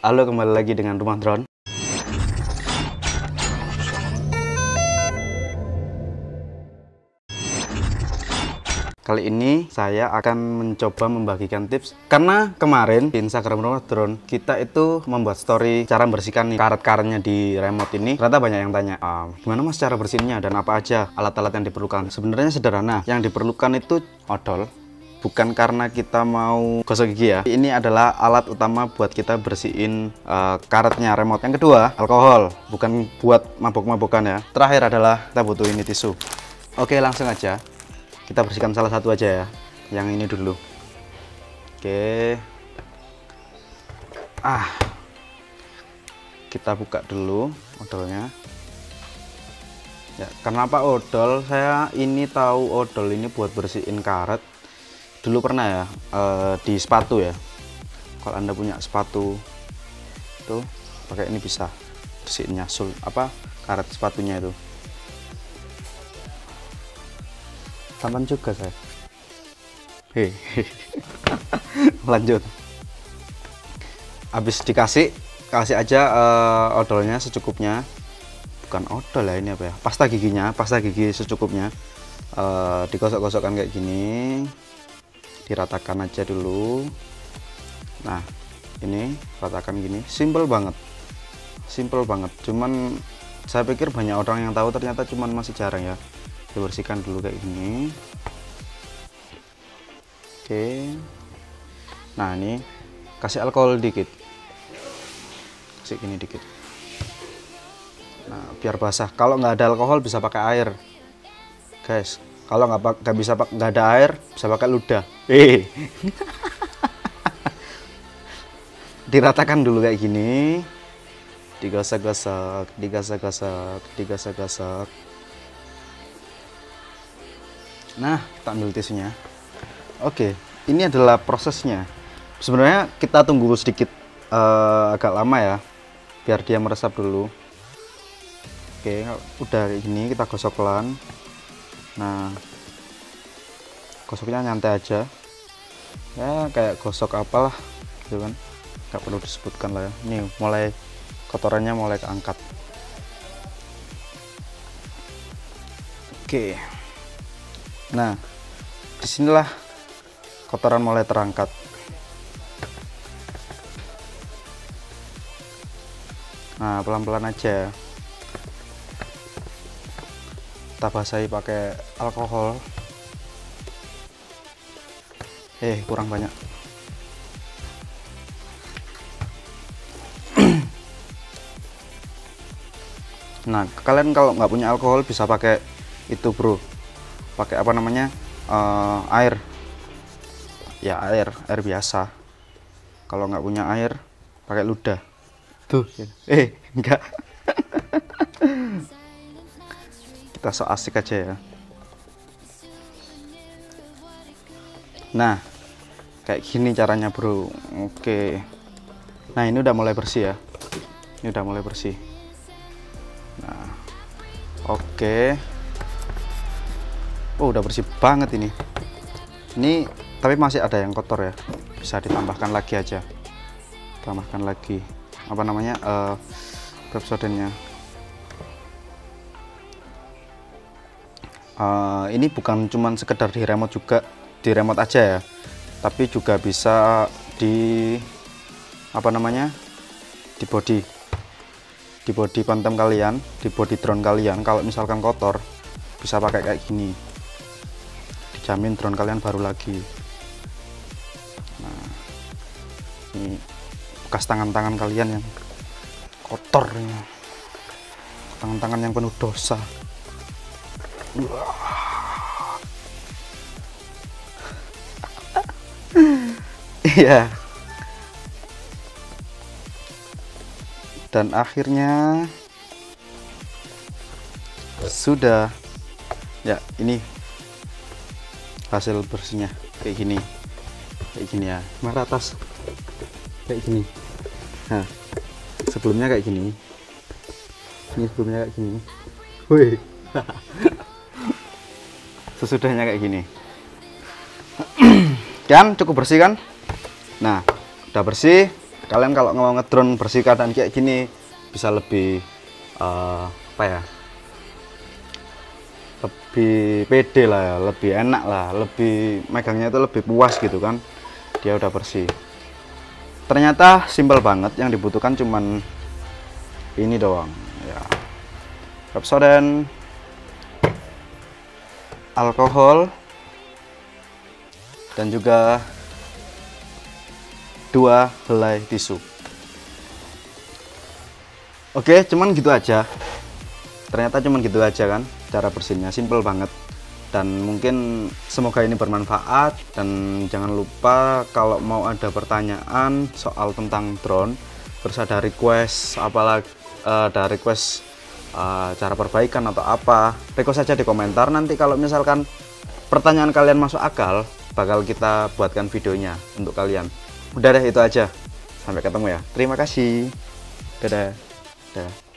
Halo kembali lagi dengan Rumah Drone. Kali ini saya akan mencoba membagikan tips. Karena kemarin di Instagram Rumah Drone Kita itu membuat story cara membersihkan karet-karetnya di remote ini. Ternyata banyak yang tanya ehm, Gimana mas cara bersihinnya dan apa aja alat-alat yang diperlukan? Sebenarnya sederhana. Yang diperlukan itu odol bukan karena kita mau gosok gigi ya. Ini adalah alat utama buat kita bersihin uh, karetnya remote. Yang kedua alkohol. Bukan buat mabok-mabokan ya. Terakhir adalah kita butuh ini tisu. Oke langsung aja. Kita bersihkan salah satu aja ya. Yang ini dulu. Oke. Ah. Kita buka dulu odolnya. Ya kenapa odol? Saya ini tahu odol ini buat bersihin karet dulu pernah ya uh, di sepatu ya. Kalau anda punya sepatu itu pakai ini bisa. Bersihinnya sul apa karet sepatunya itu. Tampan juga saya hei. Lanjut. Habis dikasih kasih aja uh, odolnya secukupnya. Bukan odol ya ini apa ya? Pasta giginya pasta gigi secukupnya. Uh, digosok-gosokkan kayak gini diratakan aja dulu. Nah ini ratakan gini. Simple banget. Simple banget. Cuman saya pikir banyak orang yang tahu ternyata cuman masih jarang ya. Dibersihkan dulu kayak gini. Oke. Nah ini kasih alkohol dikit. Kasih gini dikit. Nah biar basah. Kalau nggak ada alkohol bisa pakai air. Guys kalau nggak nggak bisa nggak ada air bisa pakai ludah. Eh. Diratakan dulu kayak gini. Digosok-gosok digosok-gosok digosok-gosok. Nah kita ambil tisunya. Oke ini adalah prosesnya. Sebenarnya kita tunggu sedikit uh, agak lama ya biar dia meresap dulu. Oke udah kayak gini kita gosok pelan nah gosoknya nyantai aja. Ya kayak gosok apalah gitu kan. Nggak perlu disebutkan lah ya. Ini mulai kotorannya mulai keangkat. Oke. Nah di sinilah kotoran mulai terangkat. Nah pelan-pelan aja kita basahi pakai alkohol. Eh kurang banyak. Nah kalian kalau nggak punya alkohol bisa pakai itu bro. Pakai apa namanya? Uh, air. Ya air. Air biasa. Kalau nggak punya air pakai ludah. Tuh eh enggak kita so asik aja ya. Nah kayak gini caranya bro. Oke. Nah ini udah mulai bersih ya. Ini udah mulai bersih. Nah oke. Oh udah bersih banget ini. Ini tapi masih ada yang kotor ya. Bisa ditambahkan lagi aja. Tambahkan lagi. Apa namanya? Uh, Pepsodentnya uh, ini bukan cuman sekedar di remote juga di remote aja ya. Tapi juga bisa di apa namanya di body. Di body pantem kalian di body drone kalian kalau misalkan kotor bisa pakai kayak gini. Dijamin drone kalian baru lagi. Nah ini bekas tangan-tangan kalian yang kotor tangan-tangan yang penuh dosa Iya. Dan akhirnya sudah. Ya ini hasil bersihnya. Kayak gini. Kayak gini ya. Mata atas kayak gini. Nah sebelumnya kayak gini. Ini sebelumnya kayak gini. Wih sesudahnya kayak gini kan cukup bersih kan nah udah bersih kalian kalau mau ngedrone bersih keadaan kayak gini bisa lebih uh, apa ya lebih pede lah ya, lebih enak lah, lebih megangnya itu lebih puas gitu kan. Dia udah bersih. Ternyata simpel banget, yang dibutuhkan cuman ini doang ya. Pepsodent, alkohol, dan juga dua helai tisu. Oke, cuman gitu aja. Ternyata cuman gitu aja kan cara bersihnya simple banget dan mungkin semoga ini bermanfaat dan jangan lupa kalau mau ada pertanyaan soal tentang drone terus ada request apalagi uh, ada request uh, cara perbaikan atau apa request saja di komentar. Nanti kalau misalkan pertanyaan kalian masuk akal bakal kita buatkan videonya untuk kalian. Udah deh itu aja. Sampai ketemu ya. Terima kasih. Dadah. Dadah